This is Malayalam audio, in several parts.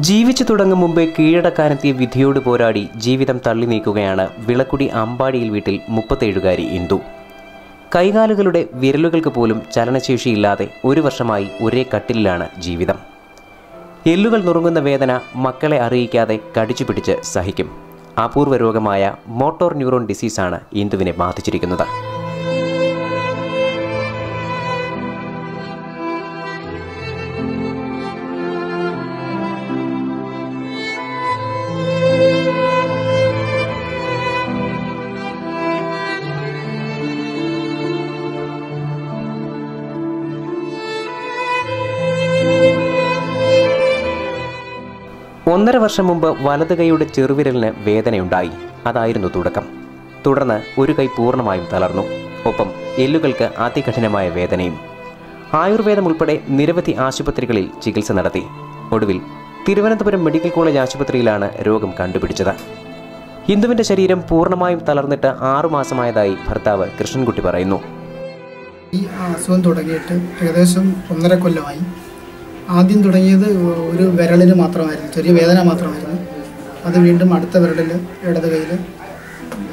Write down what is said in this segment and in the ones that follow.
ജീവിച്ചു തുടങ്ങും മുമ്പേ കീഴടക്കാനെത്തിയ വിധിയോട് പോരാടി ജീവിതം തള്ളി നീക്കുകയാണ് വിളക്കുടി അമ്പാടിയിൽ വീട്ടിൽ മുപ്പത്തേഴുകാരി ഇന്ദു. കൈകാലുകളുടെ വിരലുകൾക്ക് പോലും ചലനശേഷിയില്ലാതെ ഒരു വർഷമായി ഒരേ കട്ടിലിലാണ് ജീവിതം. എല്ലുകൾ നുറുങ്ങുന്ന വേദന മക്കളെ അറിയിക്കാതെ കടിച്ചു പിടിച്ച് സഹിക്കും. അപൂർവ രോഗമായ മോട്ടോർ ന്യൂറോൺ ഡിസീസാണ് ഇന്ദുവിനെ ബാധിച്ചിരിക്കുന്നത്. ഒന്നര വർഷം മുമ്പ് വലത് കൈയുടെ ചെറുവിരലിന് വേദനയുണ്ടായി. അതായിരുന്നു തുടക്കം. തുടർന്ന് ഒരു കൈ പൂർണമായും തളർന്നു. ഒപ്പം എല്ലുകൾക്ക് അതികഠിനമായ വേദനയും. ആയുർവേദം ഉൾപ്പെടെ നിരവധി ആശുപത്രികളിൽ ചികിത്സ നടത്തി. ഒടുവിൽ തിരുവനന്തപുരം മെഡിക്കൽ കോളേജ് ആശുപത്രിയിലാണ് രോഗം കണ്ടുപിടിച്ചത്. ഹിന്ദുവിന്റെ ശരീരം പൂർണമായും തളർന്നിട്ട് ആറുമാസമായതായി ഭർത്താവ് കൃഷ്ണൻകുട്ടി പറയുന്നു. ഈ അസുഖം തുടങ്ങിയിട്ട് ഏകദേശം ഒന്നര കൊല്ലമായി. ആദ്യം തുടങ്ങിയത് ഒരു വിരളിന് മാത്രമായിരുന്നു ചെറിയ വേദന മാത്രമായിരുന്നു. അത് വീണ്ടും അടുത്ത വിരളിൽ ഇടത് കയ്യിൽ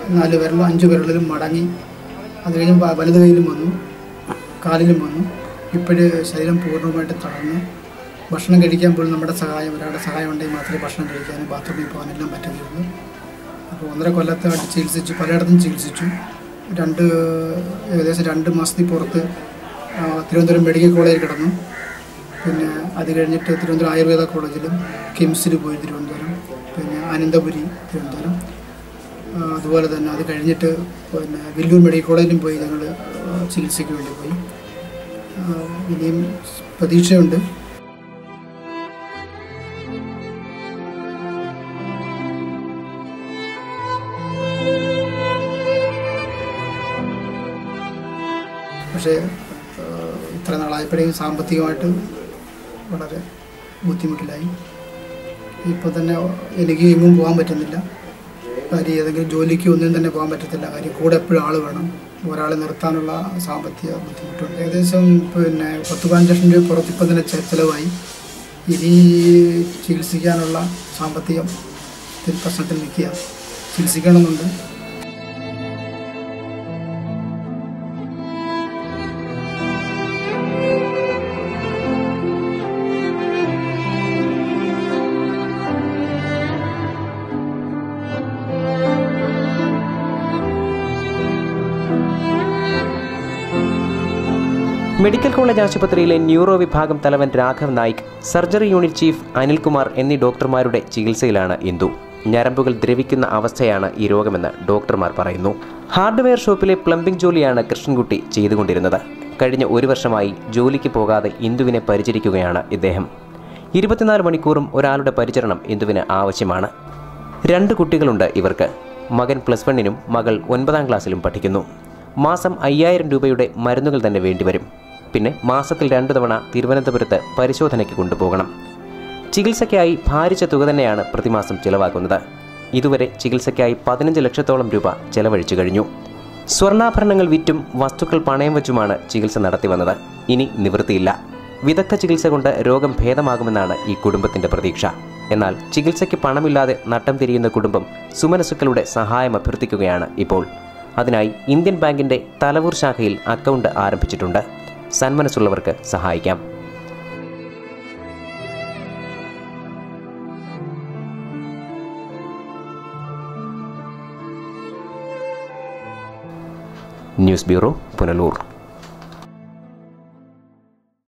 നാല് വിരലും അഞ്ച് വിരലിലും മടങ്ങി. അത് കഴിഞ്ഞ് വലത് കയ്യിലും വന്നു കാലിലും വന്നു. ഇപ്പോഴ് ശരീരം പൂർണമായിട്ട് തളർന്നു. ഭക്ഷണം കഴിക്കാൻ പോലും നമ്മുടെ സഹായം ഒരാളുടെ സഹായം ഉണ്ടെങ്കിൽ മാത്രമേ ഭക്ഷണം കഴിക്കാനും ബാത്റൂമിൽ പോകാനെല്ലാം പറ്റുകയുള്ളൂ. അപ്പോൾ ഒന്നര കൊല്ലത്തായിട്ട് ചികിത്സിച്ചു പലയിടത്തും ചികിത്സിച്ചു. രണ്ട് ഏകദേശം രണ്ട് മാസത്തിൽ പുറത്ത് തിരുവനന്തപുരം മെഡിക്കൽ കോളേജിൽ കിടന്നു. പിന്നെ അത് കഴിഞ്ഞിട്ട് തിരുവനന്തപുരം ആയുർവേദ കോളേജിലും കിംസിൽ പോയി തിരുവനന്തപുരം പിന്നെ അനന്തപുരി തിരുവനന്തപുരം. അതുപോലെ തന്നെ അത് കഴിഞ്ഞിട്ട് പിന്നെ വില്ലൂർ മെഡിക്കൽ കോളേജിലും പോയി ഞങ്ങൾ ചികിത്സയ്ക്ക് വേണ്ടി പോയി. ഇനിയും പ്രതീക്ഷയുണ്ട്. പക്ഷേ ഇത്ര നാളായപ്പോഴേക്കും സാമ്പത്തികമായിട്ട് വളരെ ബുദ്ധിമുട്ടിലായി. ഇപ്പോൾ തന്നെ എനിക്ക് എങ്ങും പോകാൻ പറ്റുന്നില്ല. കാര്യം ഏതെങ്കിലും ജോലിക്ക് ഒന്നും തന്നെ പോകാൻ പറ്റത്തില്ല. കാര്യം കൂടെ എപ്പോഴും ആൾ വേണം. ഒരാളെ നിർത്താനുള്ള സാമ്പത്തിക ബുദ്ധിമുട്ടുണ്ട്. ഏകദേശം പിന്നെ പത്ത് പതിനഞ്ച് ലക്ഷം രൂപ പുറത്ത് ഇപ്പം തന്നെ ചിലവായി. ഇനി ചികിത്സിക്കാനുള്ള സാമ്പത്തികം ത്തിൽ പ്രശ്നത്തിൽ നിൽക്കുക ചികിത്സിക്കണമെന്നുണ്ട്. മെഡിക്കൽ കോളേജ് ആശുപത്രിയിലെ ന്യൂറോ വിഭാഗം തലവൻ Raghav Naik surgery unit chief Anilkumar എന്നീ ഡോക്ടർമാരുടെ ചികിത്സയിലാണ് ഇന്ദു. ഞരമ്പുകൾ ദ്രവിക്കുന്ന അവസ്ഥയാണ് ഈ രോഗമെന്ന് ഡോക്ടർമാർ പറയുന്നു. ഹാർഡ്വെയർ ഷോപ്പിലെ പ്ലംബിംഗ് ജോലിയാണ് കൃഷ്ണൻകുട്ടി ചെയ്തുകൊണ്ടിരുന്നത്. കഴിഞ്ഞ ഒരു വർഷമായി ജോലിക്ക് പോകാതെ ഇന്ദുവിനെ പരിചരിക്കുകയാണ് ഇദ്ദേഹം. ഇരുപത്തിനാല് മണിക്കൂറും ഒരാളുടെ പരിചരണം ഇന്ദുവിന് ആവശ്യമാണ്. രണ്ട് കുട്ടികളുണ്ട് ഇവർക്ക്. മകൻ പ്ലസ് വണ്ണിനും മകൾ ഒൻപതാം ക്ലാസ്സിലും പഠിക്കുന്നു. മാസം അയ്യായിരം രൂപയുടെ മരുന്നുകൾ തന്നെ വേണ്ടിവരും. പിന്നെ മാസത്തിൽ രണ്ടു തവണ തിരുവനന്തപുരത്ത് പരിശോധനയ്ക്ക് കൊണ്ടുപോകണം. ചികിത്സയ്ക്കായി ഭാരിച്ച തുക തന്നെയാണ് പ്രതിമാസം ചിലവാക്കുന്നത്. ഇതുവരെ ചികിത്സയ്ക്കായി പതിനഞ്ച് ലക്ഷത്തോളം രൂപ ചെലവഴിച്ചു കഴിഞ്ഞു. സ്വർണാഭരണങ്ങൾ വിറ്റും വസ്തുക്കൾ പണയം വെച്ചുമാണ് ചികിത്സ നടത്തി വന്നത്. ഇനി നിവൃത്തിയില്ല. വിദഗ്ധ ചികിത്സ കൊണ്ട് രോഗം ഭേദമാകുമെന്നാണ് ഈ കുടുംബത്തിന്റെ പ്രതീക്ഷ. എന്നാൽ ചികിത്സയ്ക്ക് പണമില്ലാതെ നട്ടം തിരിയുന്ന കുടുംബം സുമനസുക്കളുടെ സഹായം അഭ്യർത്ഥിക്കുകയാണ് ഇപ്പോൾ. അതിനായി ഇന്ത്യൻ ബാങ്കിന്റെ തലവൂർ ശാഖയിൽ അക്കൗണ്ട് ആരംഭിച്ചിട്ടുണ്ട്. സന്മനസ്സുള്ളവർക്ക് സഹായിക്കാം. News bureau Punalur.